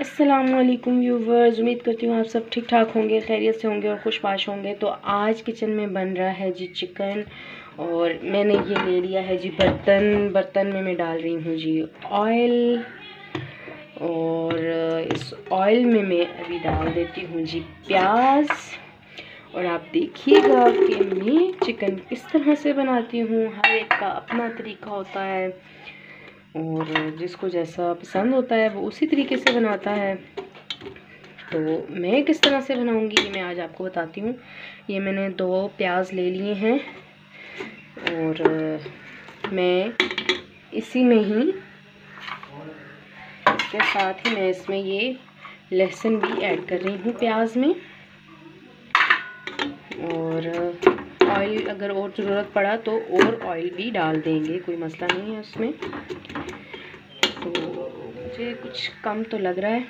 असलकुम व्यूवर्स उम्मीद करती हूँ आप सब ठीक ठाक होंगे, खैरियत से होंगे और खुशबाश होंगे। तो आज किचन में बन रहा है जी चिकन और मैंने ये ले लिया है जी बर्तन। बर्तन में मैं डाल रही हूँ जी ऑयल और इस ऑयल में मैं अभी डाल देती हूँ जी प्याज। और आप देखिएगा कि मैं चिकन किस तरह से बनाती हूँ। हर एक का अपना तरीका होता है। और जिसको जैसा पसंद होता है वो उसी तरीके से बनाता है। तो मैं किस तरह से बनाऊँगी, ये मैं आज आपको बताती हूँ। ये मैंने दो प्याज ले लिए हैं और मैं इसी में ही, इसके साथ ही मैं इसमें ये लहसुन भी ऐड कर रही हूँ प्याज में। और ऑयल अगर और ज़रूरत पड़ा तो और ऑयल भी डाल देंगे, कोई मसला नहीं है उसमें। तो मुझे कुछ कम तो लग रहा है।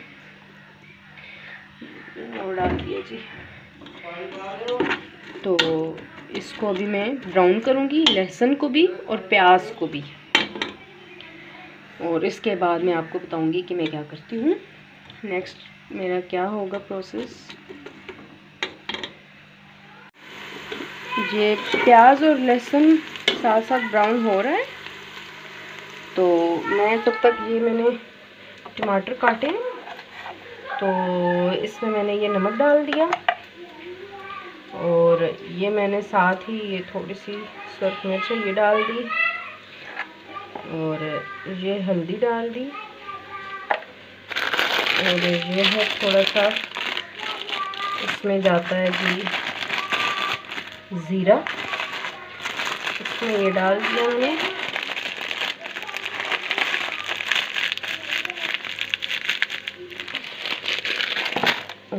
और डाल दिए जी। तो इसको अभी मैं ब्राउन करूँगी, लहसुन को भी और प्याज को भी। और इसके बाद मैं आपको बताऊँगी कि मैं क्या करती हूँ। नेक्स्ट मेरा क्या होगा प्रोसेस ये प्याज और लहसुन साथ साथ ब्राउन हो रहा है। तो मैं तब तक ये मैंने टमाटर काटे तो इसमें मैंने ये नमक डाल दिया। और ये मैंने साथ ही ये थोड़ी सी सर्फ मिर्च ये डाल दी। और ये हल्दी डाल दी। और ये है थोड़ा सा, इसमें जाता है जी ज़ीरा। इसमें ये डाल दिया मैंने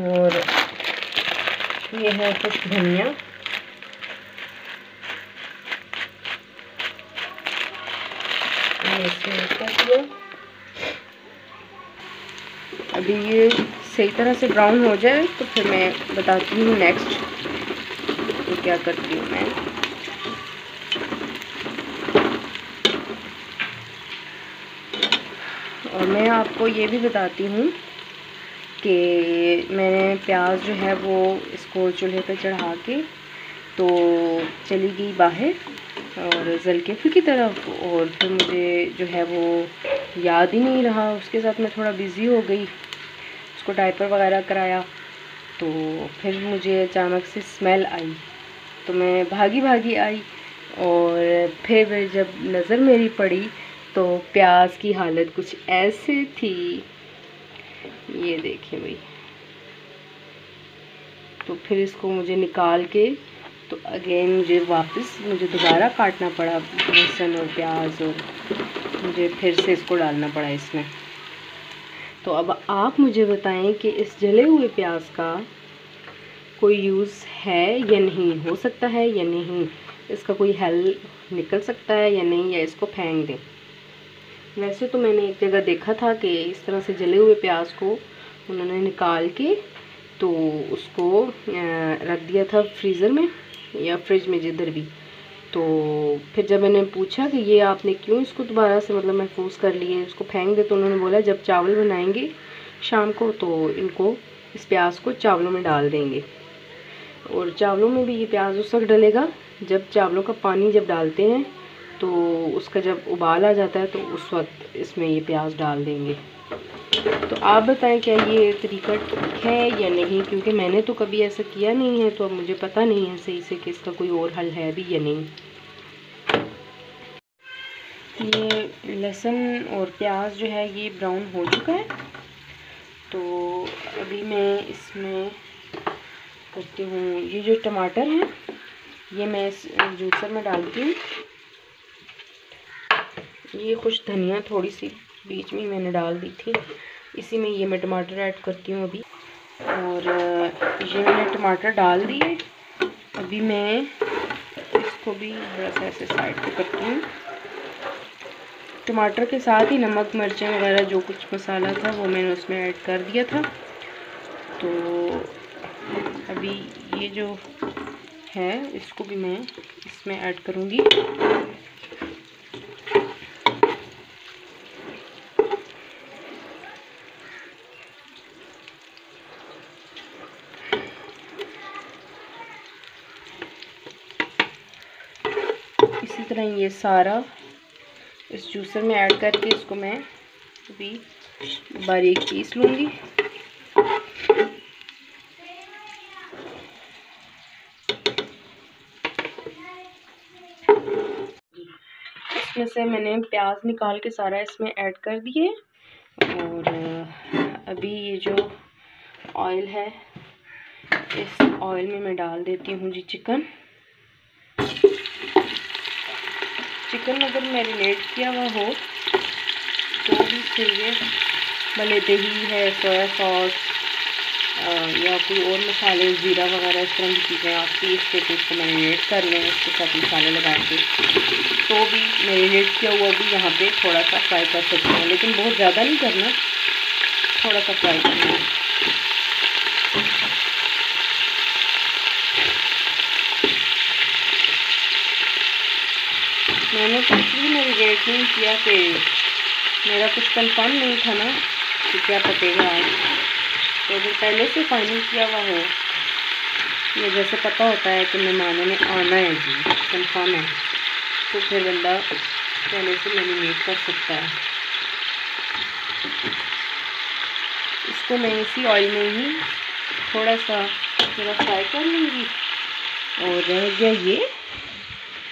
और ये है कुछ धनिया। अभी ये सही तरह से ब्राउन हो जाए तो फिर मैं बताती हूँ नेक्स्ट तो क्या करती हूँ मैं? और मैं आपको ये भी बताती हूँ कि मैंने प्याज जो है वो इसको चूल्हे पे चढ़ा के तो चली गई बाहर और जल के फिर की तरफ़ और फिर मुझे जो है वो याद ही नहीं रहा। उसके साथ मैं थोड़ा बिज़ी हो गई, उसको डाइपर वगैरह कराया तो फिर मुझे अचानक से स्मेल आई। तो मैं भागी भागी आई और फिर जब नज़र मेरी पड़ी तो प्याज की हालत कुछ ऐसे थी। ये देखिए भाई। तो फिर इसको मुझे निकाल के तो अगेन मुझे वापस मुझे दोबारा काटना पड़ा लहसुन और प्याज और मुझे फिर से इसको डालना पड़ा इसमें। तो अब आप मुझे बताएँ कि इस जले हुए प्याज का कोई यूज़ है या नहीं? हो सकता है या नहीं? इसका कोई हल निकल सकता है या नहीं, या इसको फेंक दें? वैसे तो मैंने एक जगह देखा था कि इस तरह से जले हुए प्याज को उन्होंने निकाल के तो उसको रख दिया था फ्रीज़र में या फ्रिज में जिधर भी। तो फिर जब मैंने पूछा कि ये आपने क्यों इसको दोबारा से मतलब महफूज कर लिए, इसको फेंक दे तो उन्होंने बोला, जब चावल बनाएँगे शाम को तो इनको, इस प्याज को चावलों में डाल देंगे। और चावलों में भी ये प्याज उस वक्त डलेगा। जब चावलों का पानी जब डालते हैं तो उसका जब उबाल आ जाता है तो उस वक्त इसमें ये प्याज डाल देंगे। तो आप बताएँ, क्या ये तरीका ठीक है या नहीं? क्योंकि मैंने तो कभी ऐसा किया नहीं है तो अब मुझे पता नहीं है सही से कि इसका कोई और हल है भी या नहीं। ये लहसुन और प्याज जो है, ये ब्राउन हो चुका है। तो अभी मैं इसमें करती हूँ। ये जो टमाटर हैं, ये मैं इस जूसर में डालती हूँ। ये कुछ धनिया थोड़ी सी बीच में मैंने डाल दी थी। इसी में ये मैं टमाटर ऐड करती हूँ अभी। और, ये मैंने टमाटर डाल दिए। अभी मैं इसको भी थोड़ा सा ऐसे साइड पे करती हूँ। टमाटर के साथ ही नमक, मिर्चें वगैरह जो कुछ मसाला था, वो मैंने उसमें ऐड कर दिया था। तो अभी ये जो है, इसको भी मैं इसमें ऐड करूँगी। इसी तरह ये सारा इस जूसर में ऐड करके इसको मैं अभी बारीक पीस लूँगी। इसमें से मैंने प्याज निकाल के सारा इसमें ऐड कर दिए। और अभी ये जो ऑयल है, इस ऑयल में मैं डाल देती हूँ जी चिकन। चिकन अगर मैरिनेट किया हुआ हो तो भी चाहिए। भले दही है, सोया सॉस या कोई और मसाले, ज़ीरा वगैरह इस तरह की चीज़ें आप पीस के तो मैरिनेट कर लें, उसके साथ मसाले लगा के। तो भी मैरिनेट किया हुआ भी यहाँ पे थोड़ा सा फ्राई कर सकते हैं, लेकिन बहुत ज़्यादा नहीं करना। थोड़ा सा फ्राई करना मैंने भी मैरिनेट नहीं किया कि मेरा कुछ कन्फर्म नहीं था ना कि क्या पतेगा आज तो अगर पहले से फाइनल किया हुआ हो। या जैसे पता होता है कि मेहमानों ने आना है जी कंफर्म है। तो फिर बंदा पहले से मैरिनेट कर सकता है। इसको मैं इसी ऑयल में ही थोड़ा सा थोड़ा फ्राई कर लूँगी। और रह गया ये।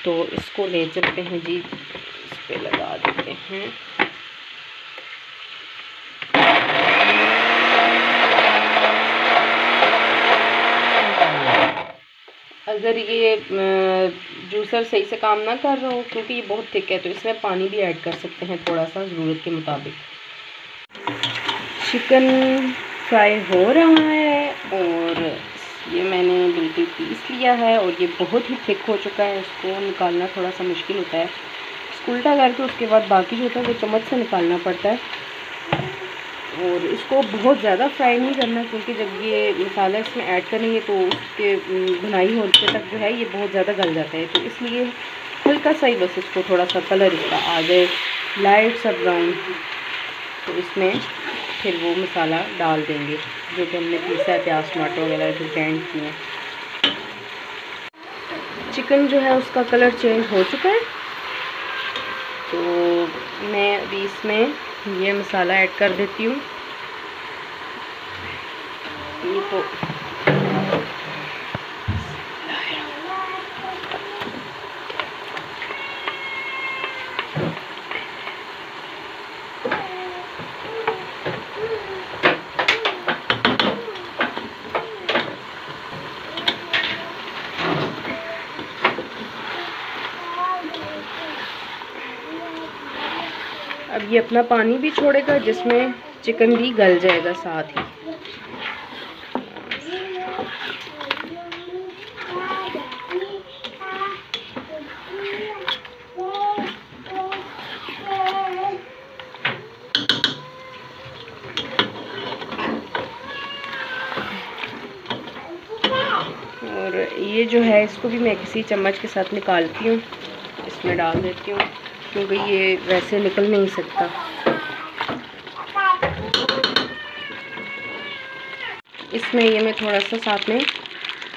तो इसको ले चलते हैं जी। इस पर लगा देते हैं। अगर ये जूसर सही से काम ना कर रहा हो, क्योंकि ये बहुत थिक है तो इसमें पानी भी ऐड कर सकते हैं थोड़ा सा ज़रूरत के मुताबिक। चिकन फ्राई हो रहा है, और ये मैंने बिल्कुल पीस लिया है, और ये बहुत ही थिक हो चुका है, इसको निकालना थोड़ा सा मुश्किल होता है। उल्टा करके उसके बाद बाकी जो होता है, वो चम्मच से निकालना पड़ता है। और इसको बहुत ज़्यादा फ्राई नहीं करना क्योंकि जब ये मसाला इसमें ऐड करेंगे तो उसके भुनाई होने तक जो है ये बहुत ज़्यादा गल जाता है। तो इसलिए हल्का सा ही बस इसको थोड़ा सा कलर इसका आ जाए लाइट सा ब्राउन तो इसमें फिर वो मसाला डाल देंगे, जो कि हमने पीसा है, प्याज, टमाटर वगैरह जो ग्राइंड किए चिकन जो है उसका कलर चेंज हो चुका है। तो मैं अभी इसमें ये मसाला ऐड कर देती हूँ। तो अब अपना पानी भी छोड़ेगा, जिसमें चिकन भी गल जाएगा साथ ही। और ये जो है, इसको भी मैं किसी चम्मच के साथ निकालती हूँ। इसमें डाल देती हूँ। क्योंकि ये वैसे निकल नहीं सकता। इसमें ये मैं थोड़ा सा साथ में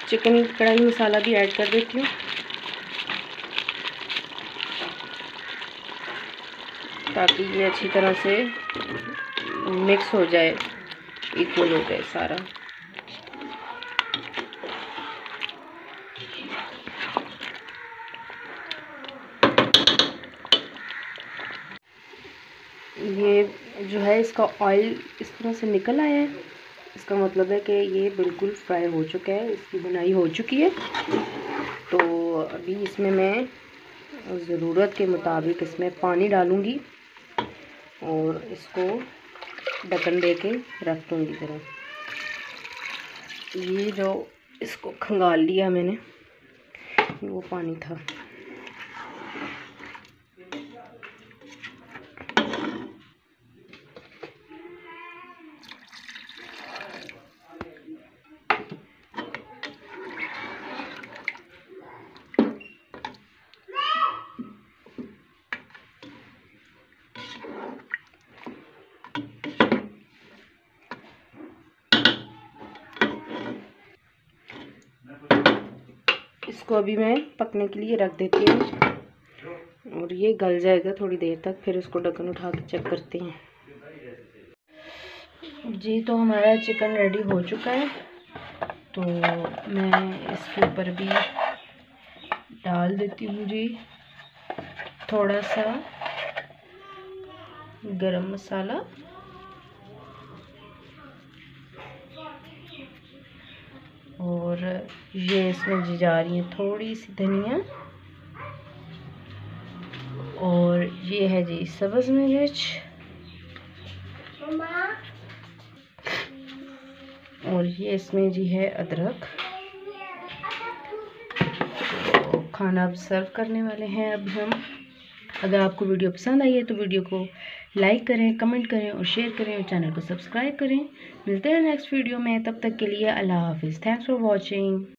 चिकन कढ़ाई मसाला भी ऐड कर देती हूँ। ताकि ये अच्छी तरह से मिक्स हो जाए इक्वल हो जाए सारा। ये जो है इसका ऑयल इस तरह से निकल आया है। इसका मतलब है कि ये बिल्कुल फ्राई हो चुका है, इसकी बुनाई हो चुकी है। तो अभी इसमें मैं ज़रूरत के मुताबिक इसमें पानी डालूँगी और इसको ढक्कन दे के रख दूँगी ज़रा। ये जो इसको खंगाल लिया मैंने, वो पानी था। इसको अभी मैं पकने के लिए रख देती हूँ। और ये गल जाएगा थोड़ी देर तक, फिर उसको ढक्कन उठा के चेक करते हैं। जी तो हमारा चिकन रेडी हो चुका है। तो मैं इसके ऊपर भी डाल देती हूँ जी। थोड़ा सा गरम मसाला। और ये इसमें जी जा रही है थोड़ी सी धनिया। और ये है जी सब्ज़ मिर्च। और ये इसमें जी है अदरक। तो खाना अब सर्व करने वाले हैं अब हम। अगर आपको वीडियो पसंद आई है तो वीडियो को लाइक करें, कमेंट करें और शेयर करें और चैनल को सब्सक्राइब करें। मिलते हैं नेक्स्ट वीडियो में, तब तक के लिए अल्लाह हाफिज़। Thanks for watching